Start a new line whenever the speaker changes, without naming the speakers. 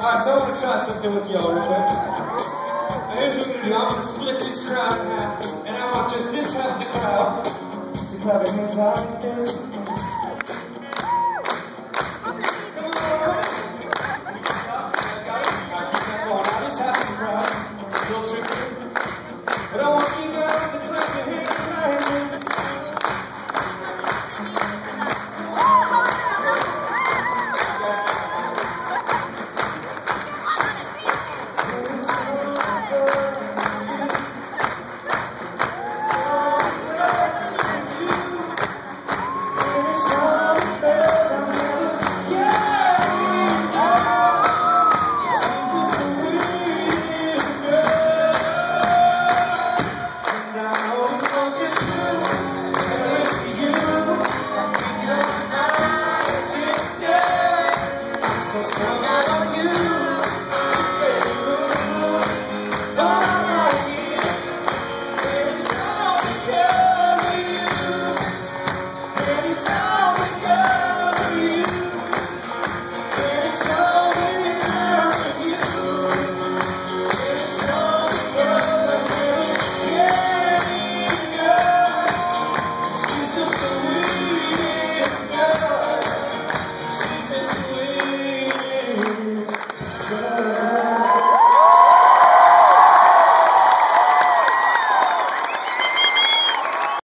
Alright, so I want to try something with y'all real quick. Now here's what we're gonna do. I'm gonna split this crowd in half, and I want just this half of the crowd to clap their hands like this.